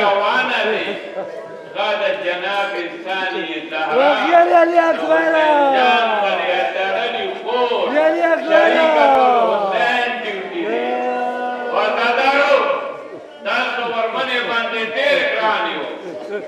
روانه دي غدا جناب الثاني زهراء. يا لي جان پر یترلی خور يا لي أكبر الحسین ډیوټي دی وزادارو تاسو ورمنه باندې ډېر ګران یو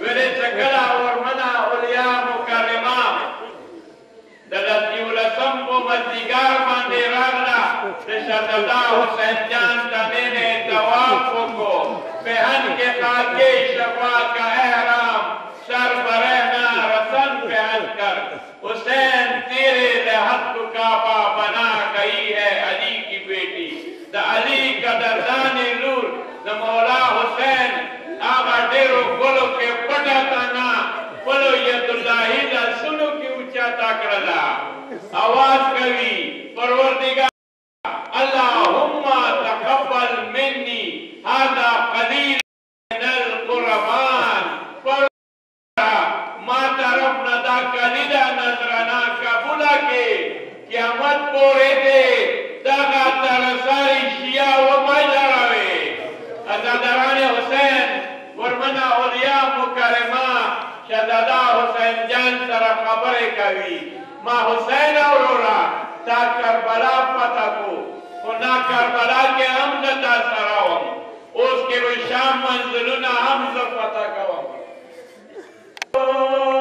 ویلې څنګه ورمنه شدادا حسین جان سره خبرې کوي. ما حسین اورورا تا کربلا پتا کو. خو نا کربلا کې هم زتا سره وم. اوس کې به شام منزلونه هم زه پتا کوم. وخير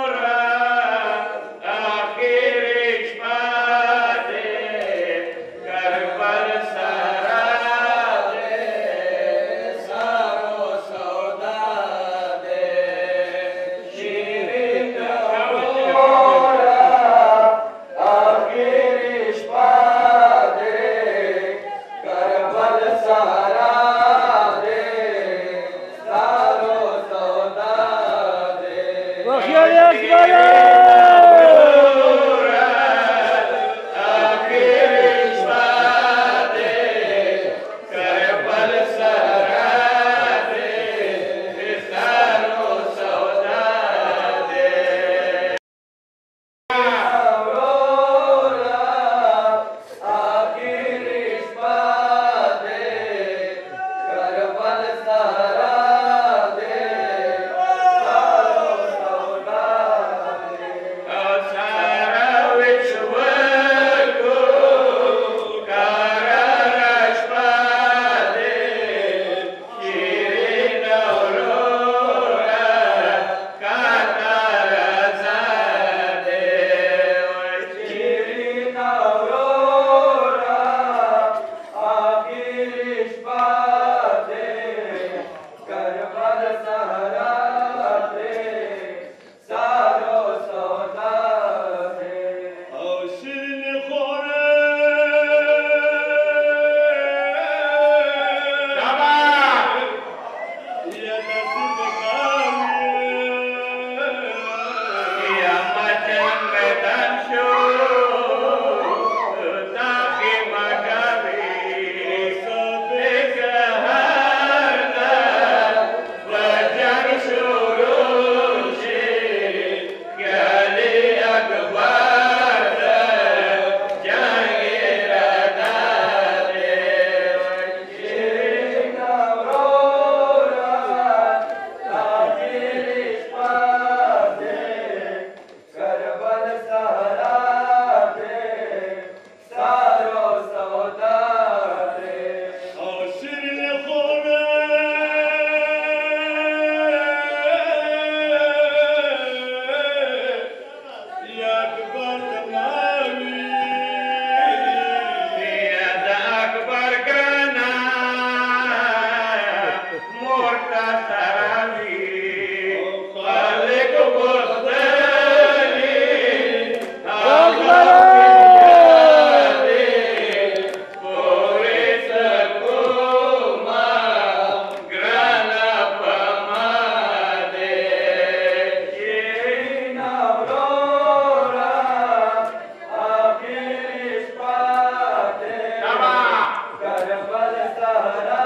Sara.